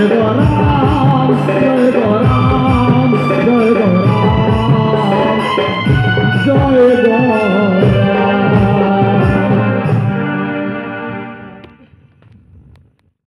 Bhagavan